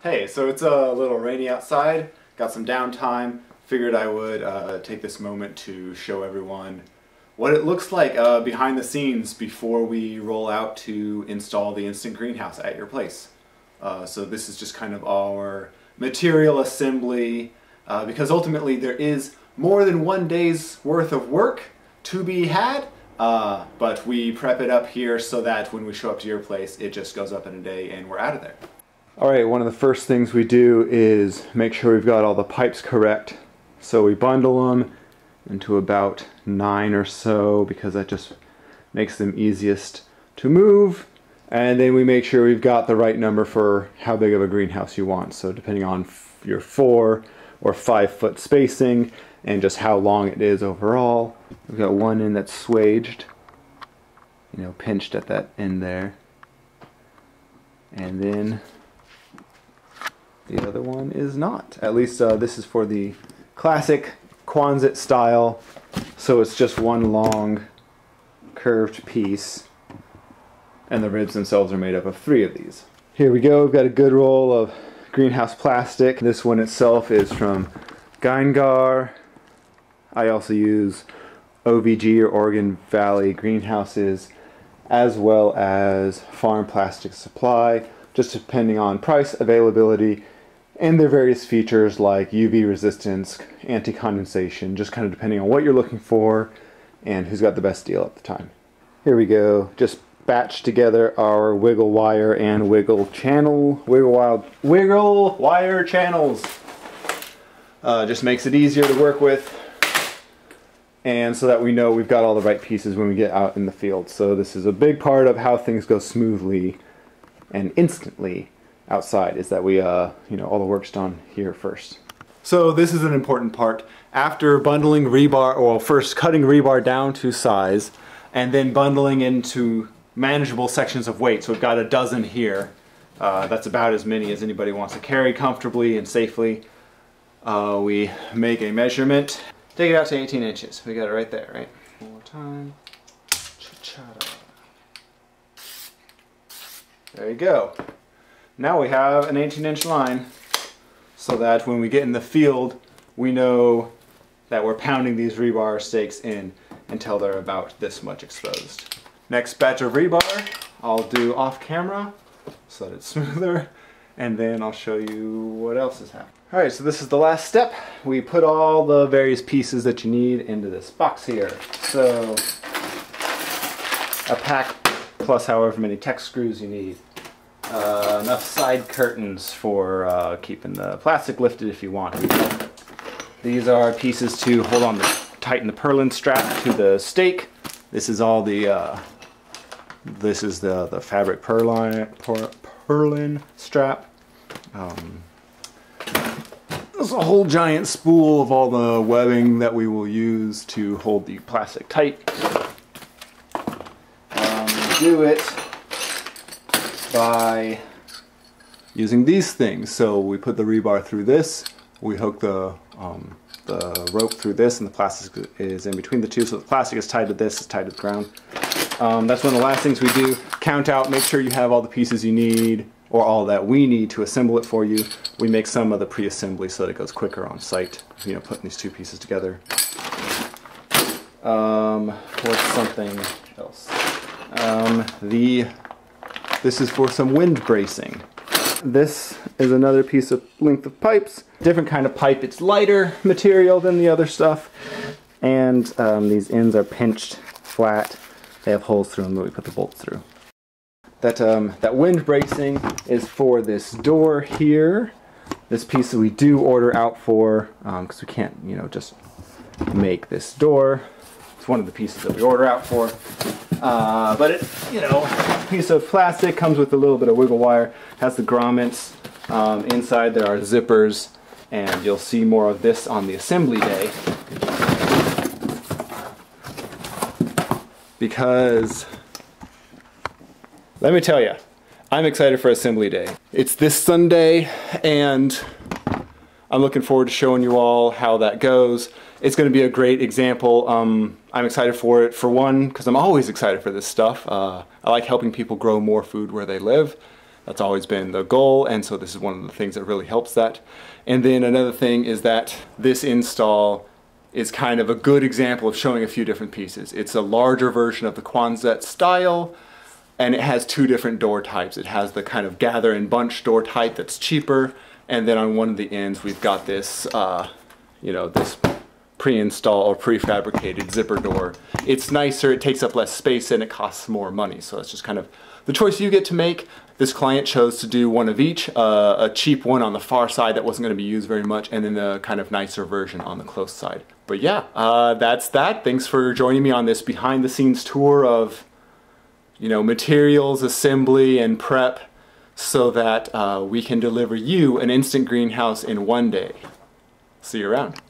Hey, so it's a little rainy outside, got some downtime, figured I would uh, take this moment to show everyone what it looks like uh, behind the scenes before we roll out to install the instant greenhouse at your place. Uh, so this is just kind of our material assembly uh, because ultimately there is more than one day's worth of work to be had uh, but we prep it up here so that when we show up to your place it just goes up in a day and we're out of there. Alright, one of the first things we do is make sure we've got all the pipes correct. So we bundle them into about nine or so because that just makes them easiest to move. And then we make sure we've got the right number for how big of a greenhouse you want. So depending on your four or five foot spacing and just how long it is overall. We've got one end that's swaged, you know, pinched at that end there. And then the other one is not. At least uh, this is for the classic Quonset style. So it's just one long curved piece. And the ribs themselves are made up of three of these. Here we go, we've got a good roll of greenhouse plastic. This one itself is from Ginegar. I also use OVG or Oregon Valley greenhouses as well as farm plastic supply just depending on price, availability, and their various features like UV resistance, anti-condensation, just kind of depending on what you're looking for and who's got the best deal at the time. Here we go, just batch together our wiggle wire and wiggle channel, wiggle wild, wiggle wire channels. Uh, just makes it easier to work with and so that we know we've got all the right pieces when we get out in the field. So this is a big part of how things go smoothly and instantly outside is that we, uh, you know, all the work's done here first. So this is an important part. After bundling rebar, well first cutting rebar down to size and then bundling into manageable sections of weight. So we've got a dozen here. Uh, that's about as many as anybody wants to carry comfortably and safely. Uh, we make a measurement. Take it out to 18 inches. We got it right there, right? One more time. There you go. Now we have an 18 inch line so that when we get in the field we know that we're pounding these rebar stakes in until they're about this much exposed. Next batch of rebar I'll do off camera so that it's smoother and then I'll show you what else is happening. Alright, so this is the last step. We put all the various pieces that you need into this box here. So a pack plus however many tech screws you need. Uh, enough side curtains for uh, keeping the plastic lifted if you want. These are pieces to hold on the tighten the purlin strap to the stake. This is all the uh, this is the the fabric purlin pur, purlin strap. Um, there's a whole giant spool of all the webbing that we will use to hold the plastic tight. Um, do it by using these things. So we put the rebar through this, we hook the, um, the rope through this, and the plastic is in between the two. So the plastic is tied to this, it's tied to the ground. Um, that's one of the last things we do. Count out, make sure you have all the pieces you need, or all that we need to assemble it for you. We make some of the pre-assembly so that it goes quicker on site, you know, putting these two pieces together. Um, what's something else? Um, the this is for some wind bracing. This is another piece of length of pipes. Different kind of pipe. It's lighter material than the other stuff. And um, these ends are pinched flat. They have holes through them that we put the bolts through. That, um, that wind bracing is for this door here. This piece that we do order out for, because um, we can't, you know, just make this door. It's one of the pieces that we order out for. Uh, but it, you know, piece of plastic comes with a little bit of wiggle wire, has the grommets. Um, inside there are zippers, and you'll see more of this on the assembly day. Because, let me tell you, I'm excited for assembly day. It's this Sunday, and I'm looking forward to showing you all how that goes. It's going to be a great example. Um, I'm excited for it, for one, because I'm always excited for this stuff. Uh, I like helping people grow more food where they live. That's always been the goal, and so this is one of the things that really helps that. And then another thing is that this install is kind of a good example of showing a few different pieces. It's a larger version of the Quonset style, and it has two different door types. It has the kind of gather and bunch door type that's cheaper, and then on one of the ends we've got this, uh, you know, this pre-install or prefabricated zipper door. It's nicer, it takes up less space, and it costs more money. So that's just kind of the choice you get to make. This client chose to do one of each, uh, a cheap one on the far side that wasn't going to be used very much, and then the kind of nicer version on the close side. But yeah, uh, that's that. Thanks for joining me on this behind the scenes tour of, you know, materials, assembly, and prep so that uh, we can deliver you an instant greenhouse in one day. See you around.